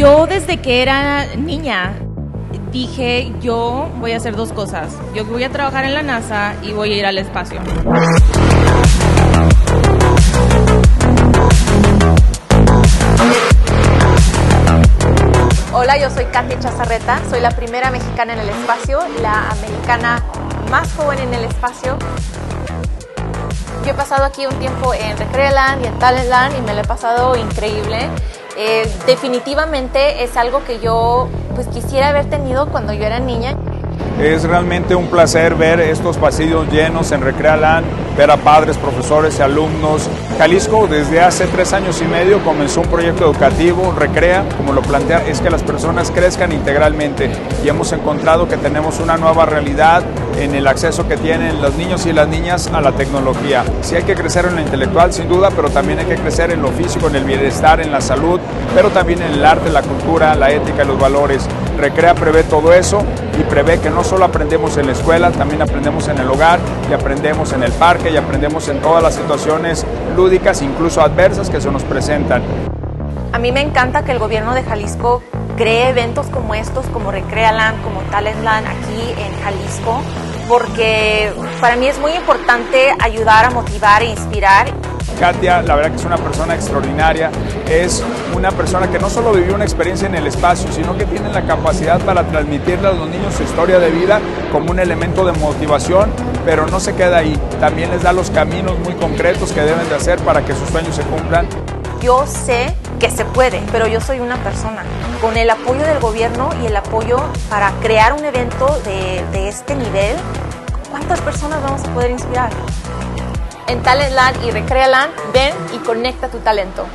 Yo desde que era niña dije, yo voy a hacer dos cosas. Yo voy a trabajar en la NASA y voy a ir al espacio. Hola, yo soy Katia Chazarreta, soy la primera mexicana en el espacio, la americana más joven en el espacio. Yo he pasado aquí un tiempo en Recrealand y en Talentland y me lo he pasado increíble. Eh, definitivamente es algo que yo pues quisiera haber tenido cuando yo era niña. Es realmente un placer ver estos pasillos llenos en Recrealand, ver a padres, profesores y alumnos. Jalisco desde hace tres años y medio comenzó un proyecto educativo, Recrea, como lo plantea, es que las personas crezcan integralmente y hemos encontrado que tenemos una nueva realidad en el acceso que tienen los niños y las niñas a la tecnología. Sí hay que crecer en lo intelectual, sin duda, pero también hay que crecer en lo físico, en el bienestar, en la salud, pero también en el arte, la cultura, la ética los valores. Recrea prevé todo eso y prevé que no solo aprendemos en la escuela, también aprendemos en el hogar y aprendemos en el parque y aprendemos en todas las situaciones lúdicas, incluso adversas que se nos presentan. A mí me encanta que el gobierno de Jalisco cree eventos como estos, como Recrealand, como Talentland aquí en Jalisco, porque para mí es muy importante ayudar a motivar e inspirar. Katia, la verdad que es una persona extraordinaria, es una persona que no solo vivió una experiencia en el espacio, sino que tiene la capacidad para transmitirle a los niños su historia de vida como un elemento de motivación, pero no se queda ahí, también les da los caminos muy concretos que deben de hacer para que sus sueños se cumplan. Yo sé que se puede, pero yo soy una persona con el apoyo del gobierno y el apoyo para crear un evento de, este nivel. ¿Cuántas personas vamos a poder inspirar? en Talentland y Recrealand, ven y conecta tu talento.